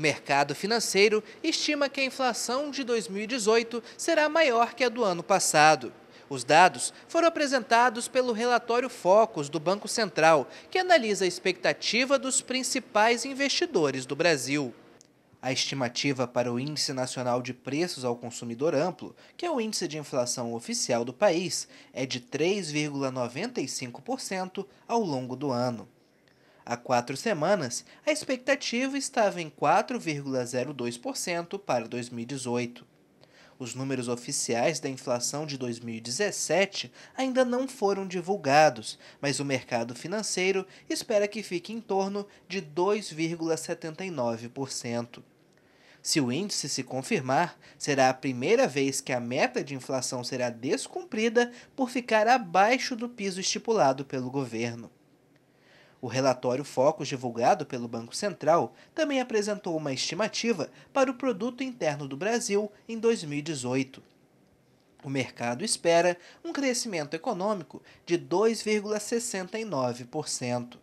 mercado financeiro estima que a inflação de 2018 será maior que a do ano passado. Os dados foram apresentados pelo relatório Focus do Banco Central, que analisa a expectativa dos principais investidores do Brasil. A estimativa para o Índice Nacional de Preços ao Consumidor Amplo, que é o índice de inflação oficial do país, é de 3,95% ao longo do ano. Há quatro semanas, a expectativa estava em 4,02% para 2018. Os números oficiais da inflação de 2017 ainda não foram divulgados, mas o mercado financeiro espera que fique em torno de 2,79%. Se o índice se confirmar, será a primeira vez que a meta de inflação será descumprida por ficar abaixo do piso estipulado pelo governo. O relatório Focus, divulgado pelo Banco Central, também apresentou uma estimativa para o Produto Interno do Brasil em 2018. O mercado espera um crescimento econômico de 2,69%.